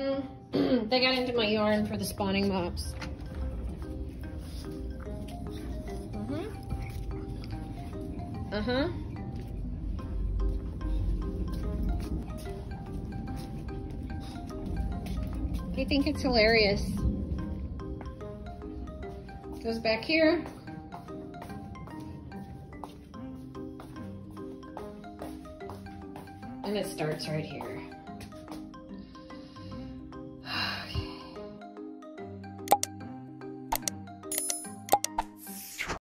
Mm-hmm. They got into my yarn for the spawning mops. Mm-hmm. Uh-huh. They think it's hilarious. Goes back here. And it starts right here.